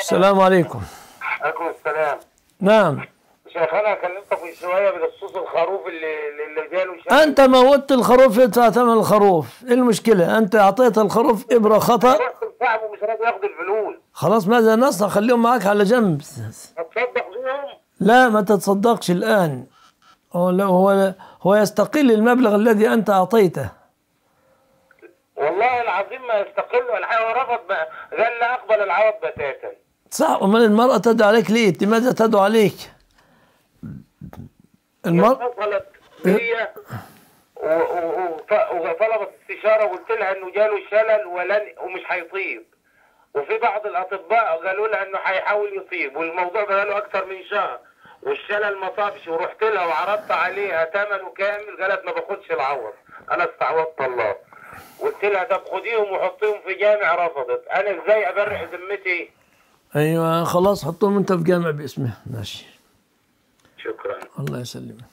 السلام عليكم. عليكم السلام. نعم. شيخ أنا كلمتك من شوية بخصوص الخروف اللي اللي جاله أنت موتت الخروف يدفع ثمن الخروف. إيه المشكلة؟ أنت أعطيت الخروف إبرة خطأ؟ رحت لصاحبه مش راضي ياخد الفلوس. خلاص ماذا نصنع؟ خليهم معك على جنب. هتصدق بيهم؟ لا ما تتصدقش الآن. هو لا- هو هو يستقل المبلغ الذي أنت أعطيته. والله العظيم ما يستقل هو رفض قال لا أقبل العوض بتاتا. صح ومن المرأة تدعو عليك ليه؟ لماذا تدعو عليك؟ المرأة اتصلت هي وطلبت استشارة وقلت لها إنه جاله شلل ولن ومش هيطيب وفي بعض الأطباء قالوا لها إنه هيحاول يطيب والموضوع ده له أكثر من شهر والشلل ما طابش ورحت لها وعرضت عليها ثمنه كامل قالت ما باخدش العوض. أنا استعوضت الله. قلت لها طب خديهم وحطيهم في جامع رفضت. أنا إزاي أبرئ ذمتي أيوة خلاص حطهم أنت في جامع باسمه. ماشي. شكرا. الله يسلمك.